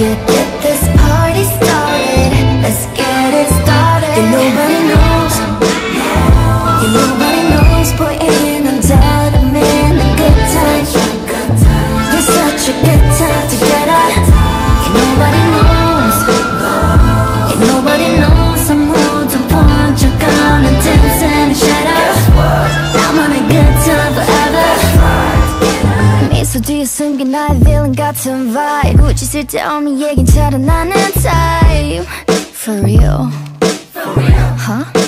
yeah. 뒤에 숨긴 나의 villain 같은 vibe 굳이 쓸데없는 얘긴 차라 나는 type For real For real? Huh?